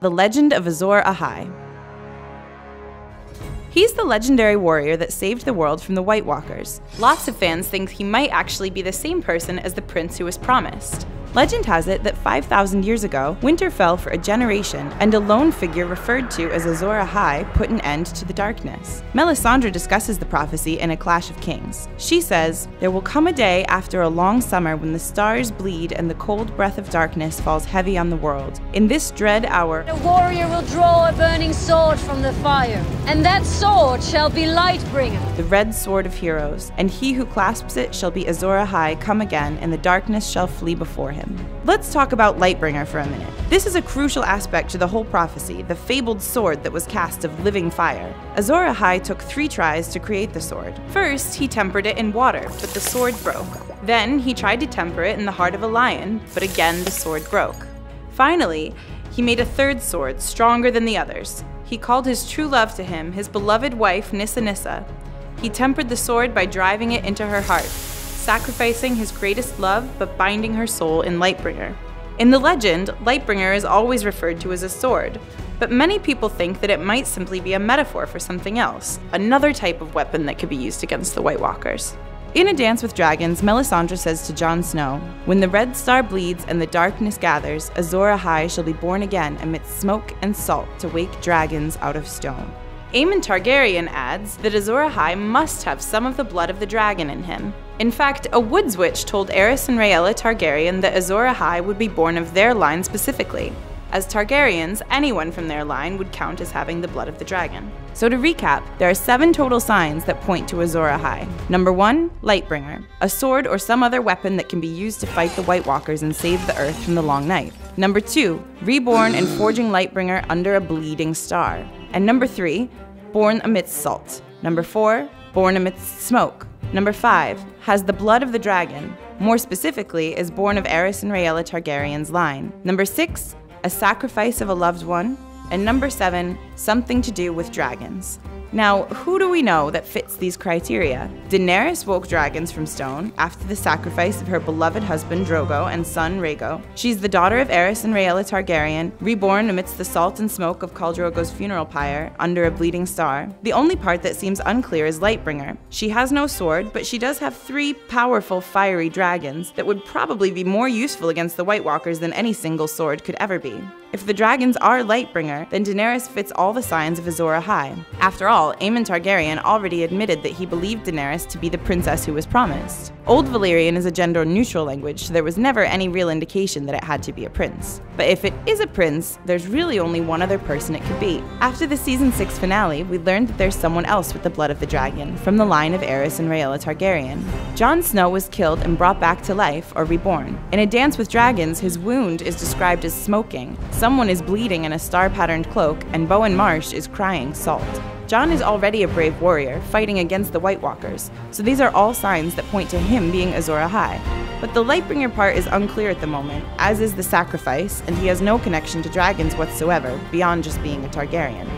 The Legend of Azor Ahai. He's the legendary warrior that saved the world from the White Walkers. Lots of fans think he might actually be the same person as the prince who was promised. Legend has it that 5,000 years ago, winter fell for a generation, and a lone figure referred to as Azor Ahai put an end to the darkness. Melisandre discusses the prophecy in A Clash of Kings. She says, There will come a day after a long summer when the stars bleed and the cold breath of darkness falls heavy on the world. In this dread hour, a warrior will draw a burning sword from the fire, and that sword shall be Lightbringer, the red sword of heroes, and he who clasps it shall be Azor Ahai come again, and the darkness shall flee before him him. Let's talk about Lightbringer for a minute. This is a crucial aspect to the whole prophecy, the fabled sword that was cast of living fire. Azor Ahai took three tries to create the sword. First, he tempered it in water, but the sword broke. Then, he tried to temper it in the heart of a lion, but again the sword broke. Finally, he made a third sword, stronger than the others. He called his true love to him, his beloved wife Nissa Nissa. He tempered the sword by driving it into her heart sacrificing his greatest love but binding her soul in Lightbringer. In the legend, Lightbringer is always referred to as a sword, but many people think that it might simply be a metaphor for something else, another type of weapon that could be used against the White Walkers. In A Dance with Dragons, Melisandre says to Jon Snow, When the red star bleeds and the darkness gathers, Azor Ahai shall be born again amidst smoke and salt to wake dragons out of stone. Aemon Targaryen adds that Azor Ahai must have some of the blood of the dragon in him. In fact, a Woods Witch told Aerys and Rhaella Targaryen that Azor Ahai would be born of their line specifically. As Targaryens, anyone from their line would count as having the blood of the dragon. So to recap, there are seven total signs that point to Azor Ahai. Number one, Lightbringer, a sword or some other weapon that can be used to fight the White Walkers and save the Earth from the Long Night. Number two, reborn and forging Lightbringer under a bleeding star. And number three, born amidst salt. Number four, born amidst smoke. Number five, has the blood of the dragon. More specifically, is born of Aerys and Rhaella Targaryen's line. Number six, a sacrifice of a loved one. And number seven, something to do with dragons. Now, who do we know that fits these criteria? Daenerys woke dragons from stone after the sacrifice of her beloved husband Drogo and son Rhaego. She's the daughter of Aerys and Rhaella Targaryen, reborn amidst the salt and smoke of Khal Drogo's funeral pyre under a bleeding star. The only part that seems unclear is Lightbringer. She has no sword, but she does have three powerful fiery dragons that would probably be more useful against the White Walkers than any single sword could ever be. If the dragons are Lightbringer, then Daenerys fits all the signs of Azor Ahai. After all, Aemon Targaryen already admitted that he believed Daenerys to be the princess who was promised. Old Valyrian is a gender-neutral language, so there was never any real indication that it had to be a prince. But if it is a prince, there's really only one other person it could be. After the season 6 finale, we learned that there's someone else with the blood of the dragon, from the line of Aerys and Rhaella Targaryen. Jon Snow was killed and brought back to life, or reborn. In A Dance with Dragons, his wound is described as smoking, Someone is bleeding in a star-patterned cloak, and Bowen Marsh is crying salt. Jon is already a brave warrior, fighting against the White Walkers, so these are all signs that point to him being Azor Ahai. But the Lightbringer part is unclear at the moment, as is the sacrifice, and he has no connection to dragons whatsoever, beyond just being a Targaryen.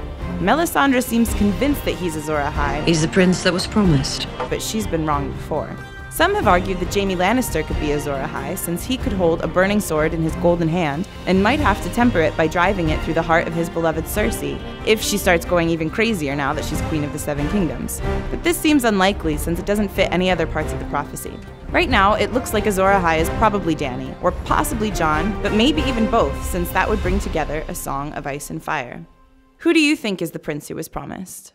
Melisandre seems convinced that he's Azor Ahai. He's the prince that was promised. But she's been wrong before. Some have argued that Jaime Lannister could be Azor Ahai since he could hold a burning sword in his golden hand and might have to temper it by driving it through the heart of his beloved Cersei, if she starts going even crazier now that she's Queen of the Seven Kingdoms. But this seems unlikely since it doesn't fit any other parts of the prophecy. Right now, it looks like Azor Ahai is probably Dany, or possibly Jon, but maybe even both since that would bring together a song of ice and fire. Who do you think is the prince who was promised?